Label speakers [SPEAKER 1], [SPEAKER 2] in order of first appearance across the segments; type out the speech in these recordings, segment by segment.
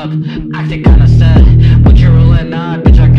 [SPEAKER 1] acting kinda sad. but you're rolling on, bitch? I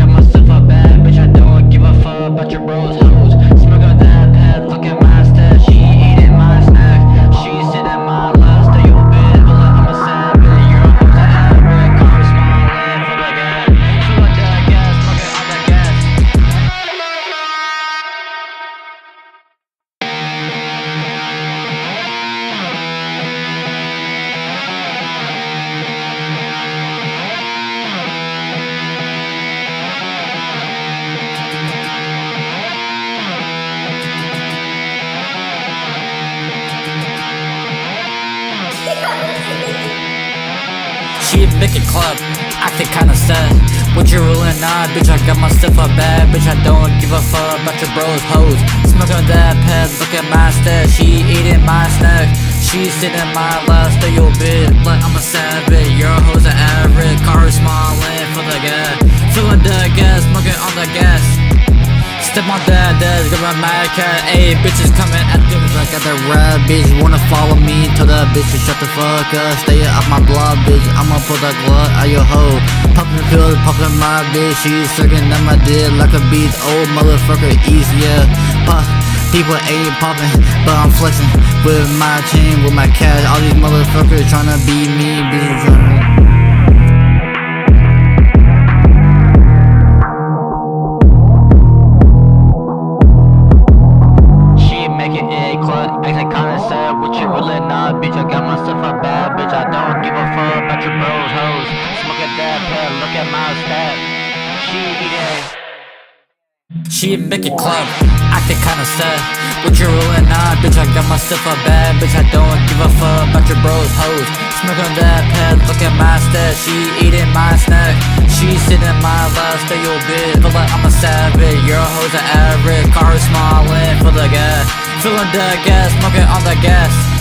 [SPEAKER 1] She make it club, acting kinda sad. What you rolling on, bitch? I got my stuff up bad, bitch. I don't give a fuck about your bros, hoes. Smoking that pad, look at my stash. She eating my snack. She sitting my last day, yo, bitch. Like I'm a savage, your hoes are average. Car smiling for the gas, filling the gas, smoking on the gas. Step on that got my mad cat. Ayy, bitches coming at me like I got the rap, bitch. Wanna follow me? Tell that bitch shut the fuck up. Stay off my block, bitch. I'ma pull that glove out your hoe. Poppin' pills, poppin' my bitch. She's sucking at my dick like a beast. Old motherfucker, east, yeah. Pop. People ain't poppin', but I'm flexin' with my chain, with my cash. All these motherfuckers tryna be me, bitch. Bitch? I got myself a bad bitch. I don't give a fuck about your bros, hoes. Smoke at that pad, look at my stat. She eating. She make it club, acting kinda sad. What you rolling on, bitch? I got myself a bad bitch. I don't give a fuck about your bros, hoes. Smoke on that pad, look at my stat. She eating my snack. She sitting my last day, yo, bitch. Feel like I'm a savage. Your hoes are average. Car smiling for the gas. Filling the gas, smoking on the gas.